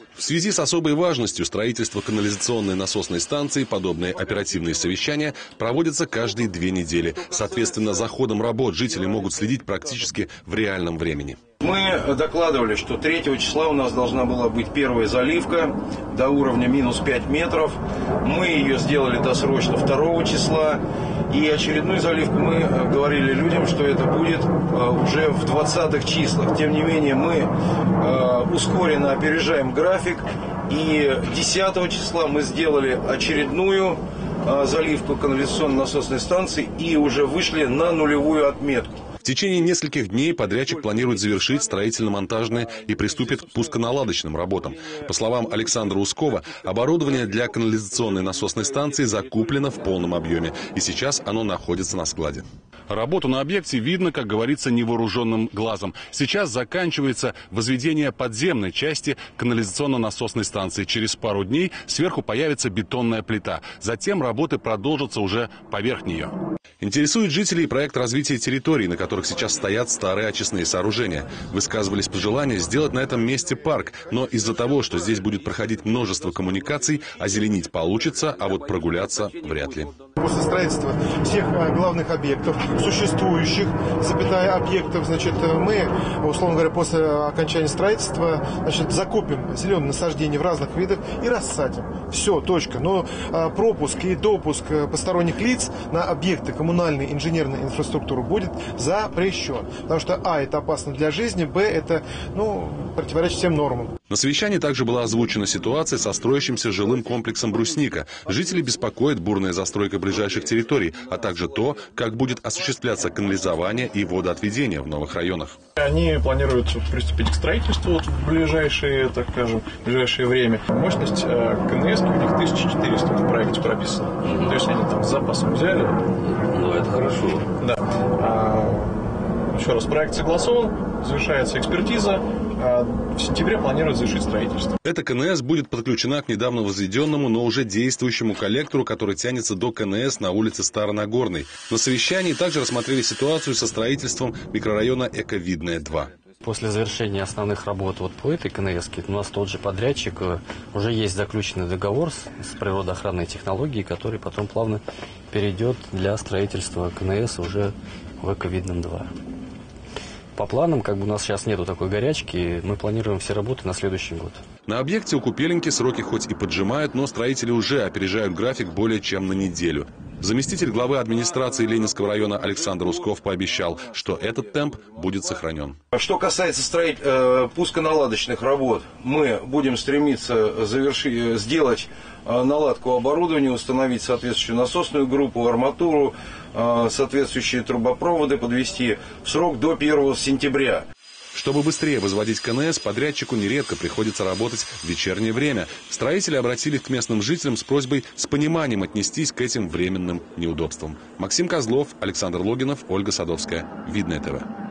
order. В связи с особой важностью строительства канализационной насосной станции подобные оперативные совещания проводятся каждые две недели. Соответственно, за ходом работ жители могут следить практически в реальном времени. Мы докладывали, что 3 числа у нас должна была быть первая заливка до уровня минус 5 метров. Мы ее сделали досрочно 2 числа. И очередную заливку мы э, говорили людям, что это будет э, уже в 20-х числах. Тем не менее, мы э, ускоренно опережаем график. И 10 числа мы сделали очередную заливку канализационной насосной станции и уже вышли на нулевую отметку течение нескольких дней подрядчик планирует завершить строительно-монтажные и приступит к пусконаладочным работам. По словам Александра Ускова, оборудование для канализационной насосной станции закуплено в полном объеме, и сейчас оно находится на складе. Работу на объекте видно, как говорится, невооруженным глазом. Сейчас заканчивается возведение подземной части канализационно-насосной станции. Через пару дней сверху появится бетонная плита. Затем работы продолжатся уже поверх нее. Интересует жителей проект развития территорий, на которых сейчас стоят старые очистные сооружения. Высказывались пожелания сделать на этом месте парк, но из-за того, что здесь будет проходить множество коммуникаций, озеленить получится, а вот прогуляться вряд ли. После строительства всех э, главных объектов, существующих, запятая объектов, значит, э, мы, условно говоря, после окончания строительства, значит, закупим зеленые насаждения в разных видах и рассадим. Все, точка. Но э, пропуск и допуск посторонних лиц на объекты коммунальной инженерной инфраструктуры будет запрещен. Потому что, а, это опасно для жизни, б, это, ну, противоречит всем нормам. На совещании также была озвучена ситуация со строящимся жилым комплексом «Брусника». Жители беспокоит бурная застройка ближайших территорий, а также то, как будет осуществляться канализование и водоотведение в новых районах. Они планируют приступить к строительству вот в ближайшее, так скажем, в ближайшее время. Мощность э, КНС у них 1400 в проекте прописано. То есть они там с запасом взяли. Ну, это хорошо. Да. Еще раз, проект согласован, завершается экспертиза, а в сентябре планируют завершить строительство. Эта КНС будет подключена к недавно возведенному, но уже действующему коллектору, который тянется до КНС на улице Старонагорной. На совещании также рассмотрели ситуацию со строительством микрорайона Эковидная-2. После завершения основных работ вот по этой КНС у нас тот же подрядчик, э, уже есть заключенный договор с, с природоохранной технологией, который потом плавно перейдет для строительства КНС уже в Эковидном 2 по планам, как бы у нас сейчас нету такой горячки, мы планируем все работы на следующий год. На объекте у Купеленки сроки хоть и поджимают, но строители уже опережают график более чем на неделю. Заместитель главы администрации Ленинского района Александр Усков пообещал, что этот темп будет сохранен. Что касается строить, э, пусконаладочных работ, мы будем стремиться завершить, э, сделать э, наладку оборудования, установить соответствующую насосную группу, арматуру, э, соответствующие трубопроводы подвести в срок до 1 сентября. Чтобы быстрее возводить КНС, подрядчику нередко приходится работать в вечернее время. Строители обратились к местным жителям с просьбой с пониманием отнестись к этим временным неудобствам. Максим Козлов, Александр Логинов, Ольга Садовская. Видное ТВ.